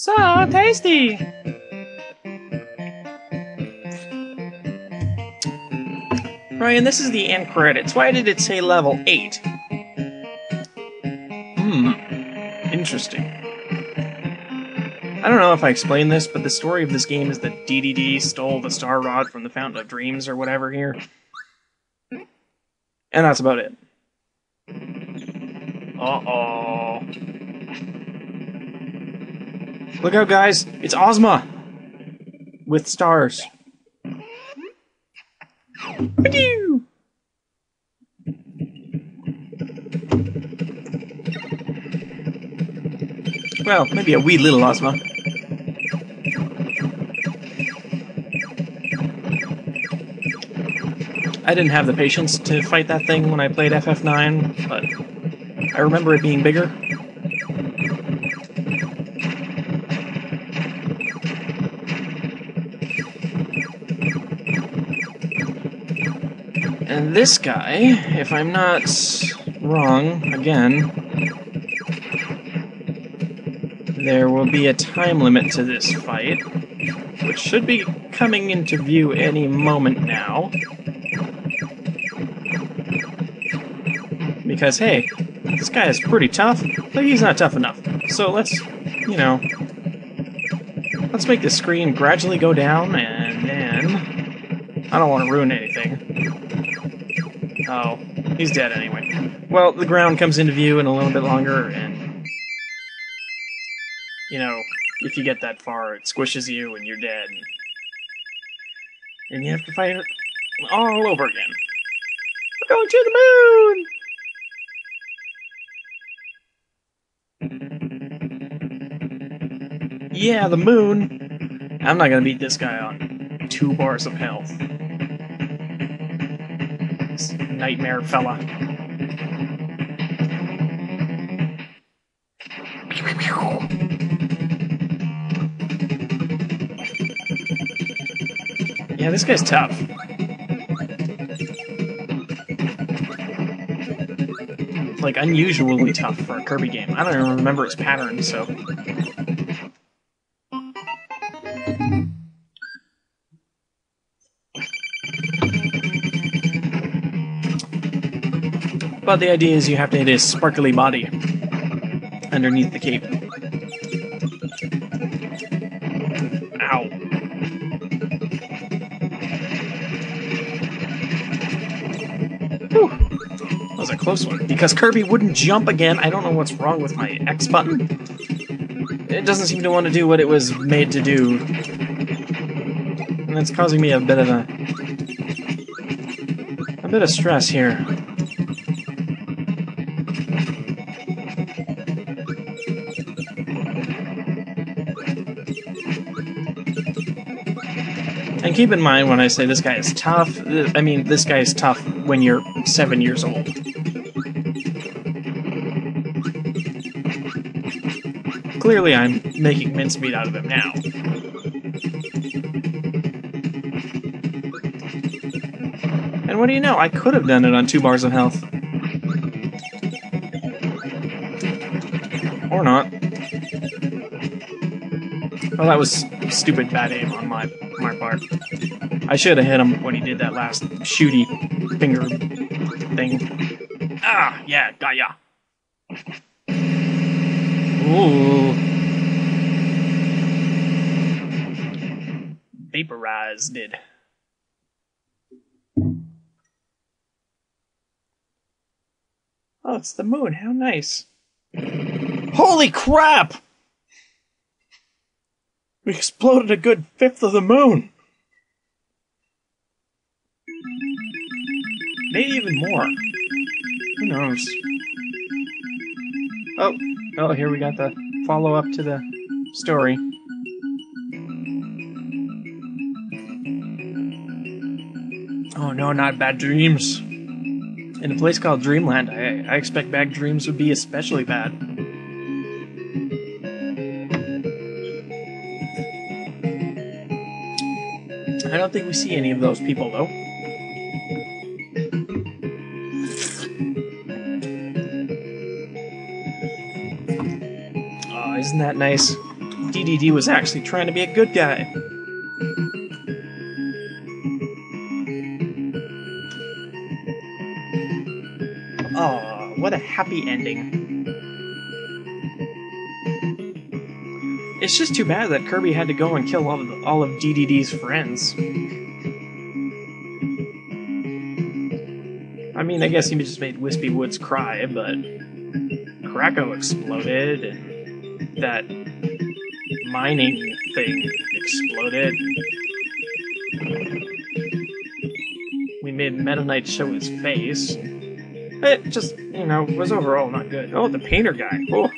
So tasty! Ryan, this is the end credits. Why did it say level 8? Hmm. Interesting. I don't know if I explained this, but the story of this game is that DDD stole the Star Rod from the Fountain of Dreams or whatever here. And that's about it. Uh-oh. Look out, guys! It's Ozma! With stars. Well, maybe a wee little Ozma. I didn't have the patience to fight that thing when I played FF9, but I remember it being bigger. And this guy, if I'm not wrong, again, there will be a time limit to this fight, which should be coming into view any moment now. Because, hey, this guy is pretty tough, but he's not tough enough. So let's, you know, let's make the screen gradually go down, and then... I don't want to ruin anything. Oh, he's dead anyway. Well, the ground comes into view in a little bit longer, and... You know, if you get that far, it squishes you and you're dead. And you have to fight it all over again. We're going to the moon! Yeah, the moon. I'm not gonna beat this guy on two bars of health. Nightmare fella. Yeah, this guy's tough. Like, unusually tough for a Kirby game. I don't even remember its pattern, so... But the idea is you have to hit his sparkly body underneath the cape. Ow. Whew. That was a close one. Because Kirby wouldn't jump again. I don't know what's wrong with my X button. It doesn't seem to want to do what it was made to do. And that's causing me a bit of a... a bit of stress here. Keep in mind when I say this guy is tough, I mean, this guy is tough when you're seven years old. Clearly, I'm making mincemeat out of him now. And what do you know? I could have done it on two bars of health. Or not. Well, that was stupid bad aim on my my part. I should have hit him when he did that last shooty finger thing. Ah, yeah, got ya. Ooh. Vaporized it. Oh, it's the moon. How nice. Holy crap! We exploded a good fifth of the moon. Maybe even more. Who knows? Oh, oh, here we got the follow up to the story. Oh no, not bad dreams. In a place called Dreamland, I, I expect bad dreams would be especially bad. I don't think we see any of those people, though. Oh, isn't that nice? DDD was actually trying to be a good guy. Oh, what a happy ending. It's just too bad that Kirby had to go and kill all of, the, all of DDD's friends. I mean, I guess he just made Wispy Woods cry, but Kracko exploded, and that mining thing exploded. We made Meta Knight show his face. It just, you know, was overall not good. Oh, the painter guy. Oh.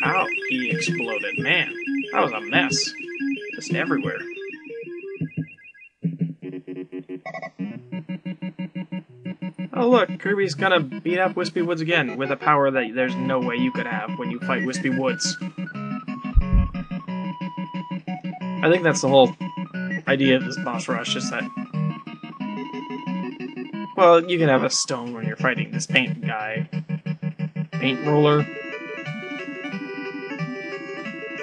How he exploded. Man, that was a mess. Just everywhere. Oh look, Kirby's gonna beat up Wispy Woods again with a power that there's no way you could have when you fight Wispy Woods. I think that's the whole idea of this boss rush, is that... Well, you can have a stone when you're fighting this paint guy. Paint roller.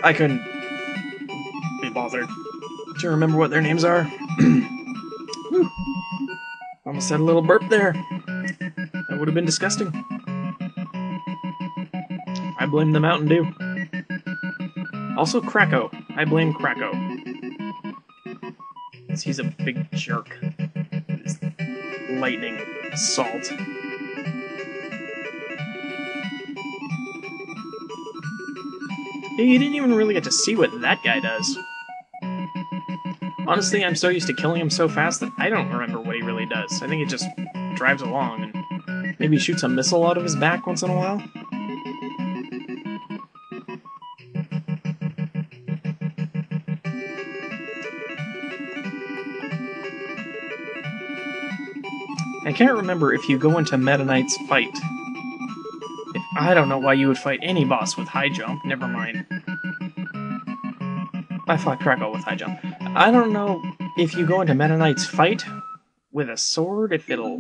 I couldn't be bothered to remember what their names are. Almost had a little burp there. That would have been disgusting. I blame the Mountain Dew. Also, Kracko. I blame Kracko. He's a big jerk. Lightning assault. You didn't even really get to see what that guy does. Honestly, I'm so used to killing him so fast that I don't remember what he really does. I think he just drives along and maybe shoots a missile out of his back once in a while. I can't remember if you go into Meta Knight's fight. I don't know why you would fight any boss with high jump, never mind. I fought Kracko with high jump. I don't know if you go into Meta Knight's fight with a sword, if it'll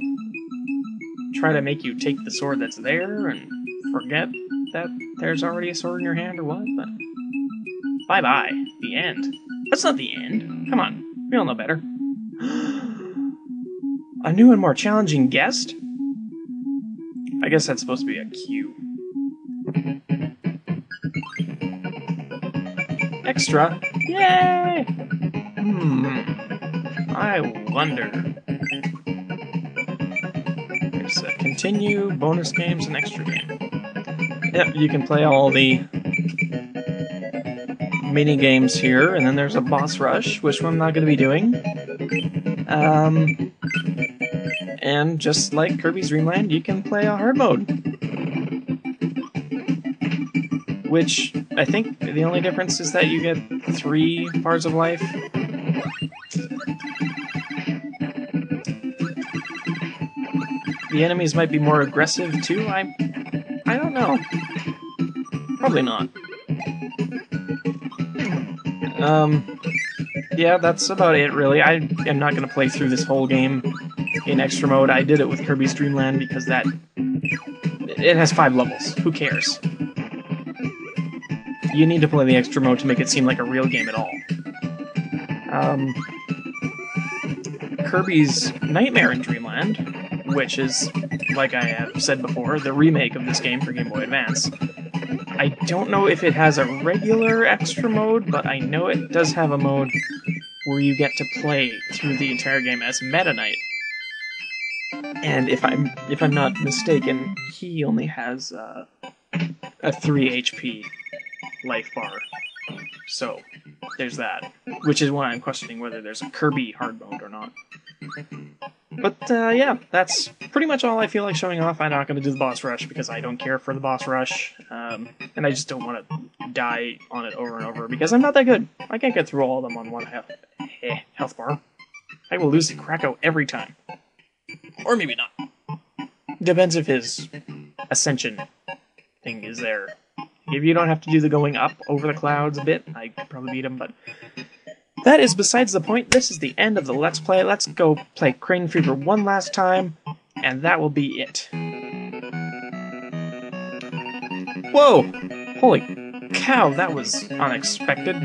try to make you take the sword that's there and forget that there's already a sword in your hand or what, but bye bye. The end. That's not the end. Come on, we all know better. a new and more challenging guest? I guess that's supposed to be a cue. Extra. Yay! Hmm. I wonder. There's a continue, bonus games, and extra game. Yep, you can play all the mini games here, and then there's a boss rush, which I'm not going to be doing. Um, and just like Kirby's Dream Land, you can play a hard mode. Which I think the only difference is that you get three bars of life. The enemies might be more aggressive too. I, I don't know. Probably not. Um, yeah, that's about it, really. I am not going to play through this whole game in extra mode. I did it with Kirby's Dream Land because that it has five levels. Who cares? You need to play the extra mode to make it seem like a real game at all. Um, Kirby's Nightmare in Dreamland, which is, like I have said before, the remake of this game for Game Boy Advance. I don't know if it has a regular extra mode, but I know it does have a mode where you get to play through the entire game as Meta Knight. And if I'm if I'm not mistaken, he only has uh, a three HP life bar. So there's that, which is why I'm questioning whether there's a Kirby hard mode or not. But uh, yeah, that's pretty much all I feel like showing off. I'm not going to do the boss rush because I don't care for the boss rush, um, and I just don't want to die on it over and over because I'm not that good. I can't get through all of them on one health, health bar. I will lose to Kracko every time. Or maybe not. Depends if his ascension thing is there. If you don't have to do the going up over the clouds a bit, I could probably beat him, but that is besides the point. This is the end of the Let's Play. Let's go play Crane Fever one last time, and that will be it. Whoa! Holy cow, that was unexpected.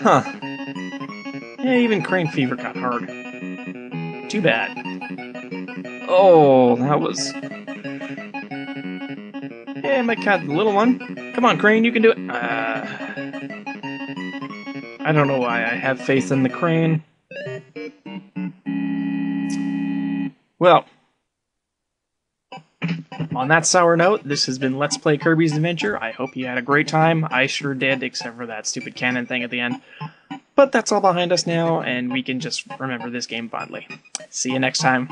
Huh. Yeah, even Crane Fever got hard. Too bad. Oh, that was. Hey, my cat, the little one. Come on, Crane, you can do it. Uh, I don't know why I have faith in the crane. Well, on that sour note, this has been Let's Play Kirby's Adventure. I hope you had a great time. I sure did, except for that stupid cannon thing at the end. But that's all behind us now, and we can just remember this game fondly. See you next time.